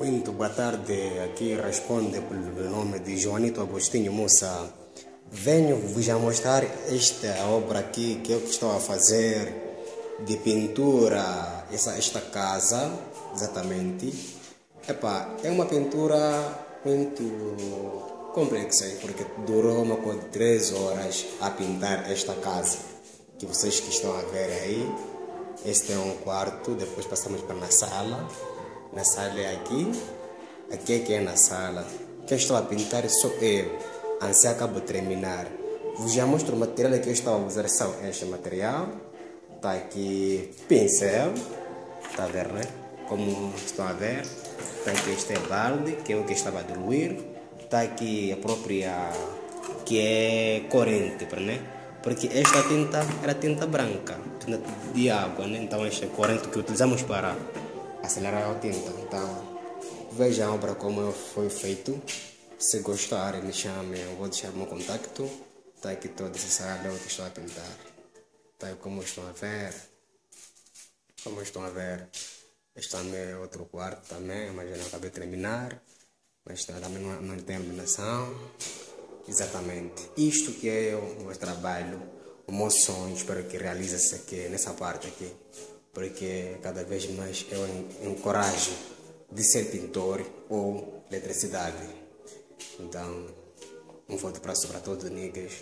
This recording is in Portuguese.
Muito boa tarde, aqui responde pelo nome de Joanito Agostinho Moça. Venho vos mostrar esta obra aqui que eu estou a fazer de pintura, essa, esta casa, exatamente. Epa, é uma pintura muito complexa, porque durou uma coisa de três horas a pintar esta casa, que vocês que estão a ver aí. Este é um quarto, depois passamos para a sala na sala é aqui, aqui é que é na sala. Quem estou a pintar sou eu, antes acabo de terminar. Vos já mostro o material que eu estou a usar, são este material. Está aqui pincel, está a ver, né? Como estão a ver. Está aqui este balde, que é o que estava a diluir. Está aqui a própria, que é corrente, né? Porque esta tinta era tinta branca, tinta de água, né? Então esta corrente que utilizamos para acelerar o tinta. Então, veja a obra como foi feito. Se gostarem, me chamem, eu vou deixar meu contacto. Está aqui todo esse salão que estou a pintar. Está como estão a ver. Como estão a ver. Este também é outro quarto também, mas eu não acabei de terminar. Mas está também não, não tem iluminação. Exatamente. Isto que é o meu trabalho, o meu sonho, espero que realize-se aqui, nessa parte aqui porque cada vez mais eu encorajo de ser pintor ou eletricidade. Então, um forte abraço para todos os niggas.